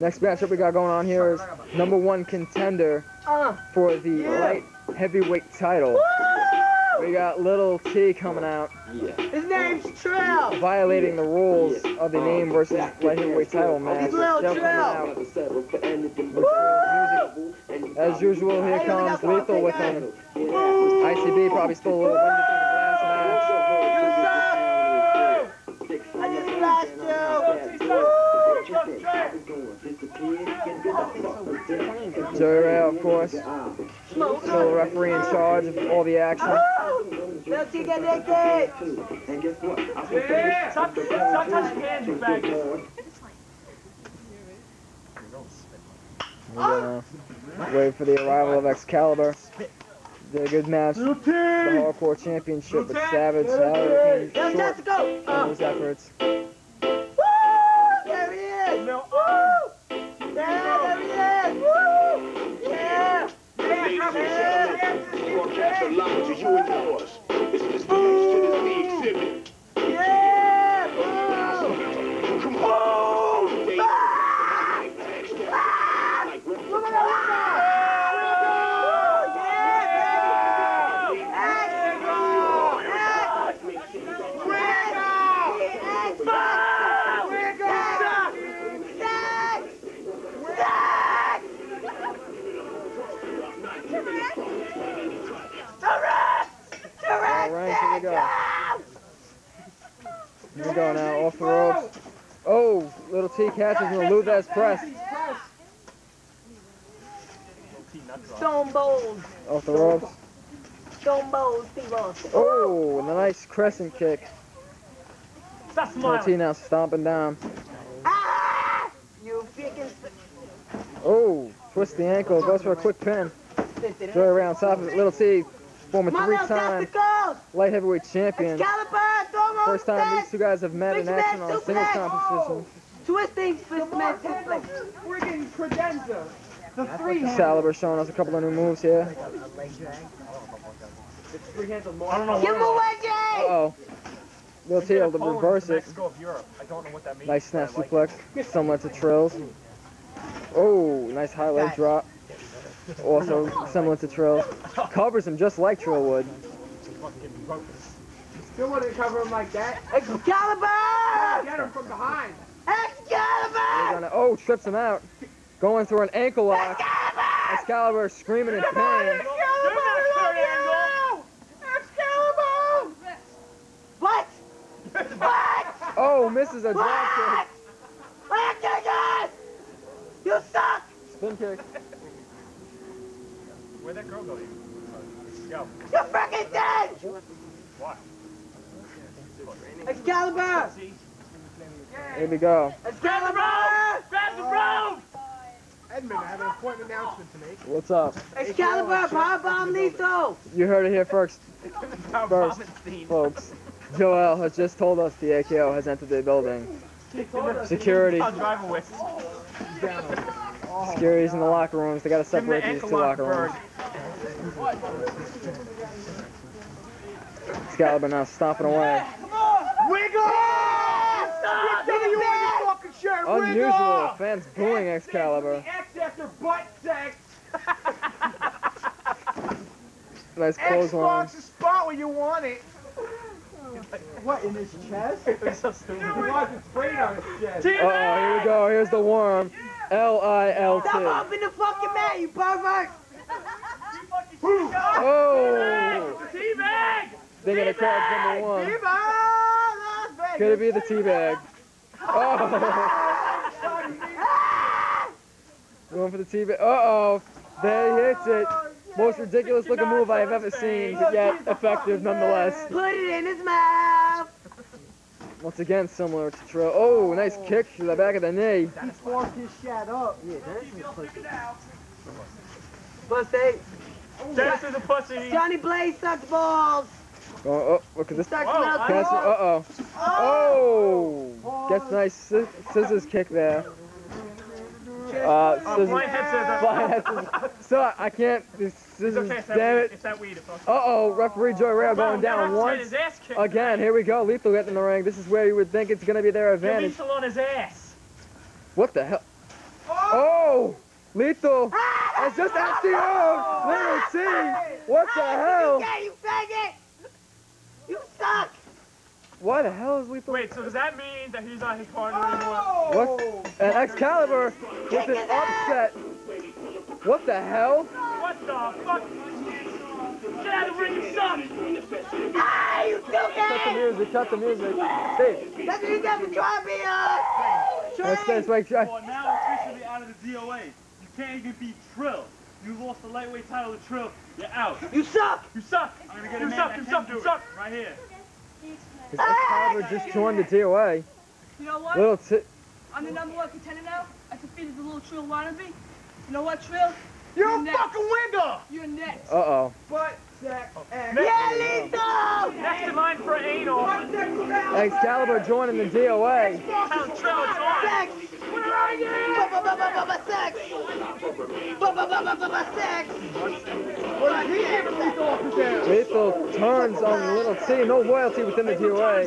Next matchup we got going on here is number one contender for the Yeah. light heavyweight title. We got Little T coming out, his name's Trill. violating the rules of the name versus light heavyweight title match. Coming out. As usual, here comes Lethal with him. ICB probably still a little winded Joey of course, still the referee in charge of all the action. Little T get naked. Stop, stop touching hands, you faggot. We're gonna wait for the arrival of Xcaliber. Did a good match. The Hardcore Championship with Savage. Savage short his efforts. Here we go. Here we go now, off the ropes. Oh, Little T catches and Lou Thesz press. Stone Cold. Off the ropes. Stone Cold Steve Austin. Oh, and a nice crescent kick. Little T now stomping down. Ah! You freaking. Oh, twist the ankle, goes for a quick pin. Ray on top of it. Little T, former Come on, little three-time! Light heavyweight champion. Xcaliber, throw First time these two guys have met in action on a singles competition. Twisting fisherman suplex. Friggin' credenza. The three hand. Xcaliber showing us a couple of new moves here. I don't know Give him what away, Jay! Uh-oh. Little T able to reverse it. Of Europe. I don't know what that means. Nice snap but suplex, similar to Trill's. Oh, nice high leg drop. Also similar to Trill's. Covers him just like Trill would. It. Fucking broken. Still wouldn't cover him like that. Xcaliber! Get him from behind. Xcaliber! Gonna- Oh, trips him out. Going through an ankle lock. Xcaliber Xcaliber screaming in pain. Xcaliber! Third angle. Xcaliber! What? What? Oh, misses a drop What? What you? You suck! Spin kick. Where'd that girl go? Yo, You freaking dead! What? Xcaliber! Here we go. Xcaliber! Grab the rope! Edmund, I have an important announcement to make. What's up? Xcaliber, powerbomb lethal! You heard it here first, Power First. Folks. Joel has just told us the AKO has entered the building. Security. I'll drive a whisk. Security's in the locker rooms. They gotta Give the separate these two locker rooms. Xcaliber now stomping away. Wiggle! Give me you on your fucking shirt. Unusual. Fans booing Xcaliber. X after butt sex. Nice X clothesline. marks the spot where you want it. What, in his chest? It's so stupid. He wasn't sprayed on his chest. Uh oh, here we go. Here's the worm. L I L T. Stop opening the fucking mat, you pervert! Oh! Teabag! They got a crowd number one. Viva Las Vegas. Could it be the teabag? Oh! Going for the teabag. Uh oh! There he hits it. Most ridiculous looking move I have ever seen, but yet effective nonetheless. Put it in his mouth! Once again, similar to Trill. Oh, nice kick to the back of the knee. He forked his shit up. Pussy! Dennis is a pussy. Johnny Blaze sucks balls! Oh, oh look at this. Sucks Whoa, milk. I- Pass it. Uh-oh. Oh! Gets a nice sci- scissors kick there. Uh, Oh, scissors. blind head Blind head scissors. So, I can't. These It's scissors. okay, it's that Damn weed. it. It's that weed. It's okay. Uh-oh, referee Joy Rail going Wow, down never once. His ass kicked. Again, here we go. Lethal getting in the ring. This is where you would think it's going to be their Get advantage. lethal on his ass. What the hell? Oh! oh! Lethal ah! has just FTO'd oh, Little T! What the hell? You faggot! You suck! What the hell is Lethal? Wait, so does that mean that he's not his partner anymore? What? And Xcaliber with an upset. What the hell? What the fuck? Get out of the ring, you suck! Ah, you Cut the music, cut the music. Steve, That's what you get for trying to be, uh... let's, let's make sure. Now officially out of the DOA. You can't even beat Trill. You lost the lightweight title to Trill. You're out. You suck! You suck! I'm gonna get a You man suck, that you can suck, do you it. suck! Right here. Is Xcaliber just joined the DOA. You know what? Little T. I'm the number one contender now. I defeated the little Trill wannabe. You know what, Trill? You're a next. fucking winner! You're next. Uh oh. Butt, sack, ass. Yeah, Lethal! Next in line for anal. Xcaliber joining the DOA. Tell Trill it's on. Sex! Where are you? Ba-ba-ba-ba-ba sex! Lethal off his ass? Lethal turns on Little T. No loyalty within the DOA.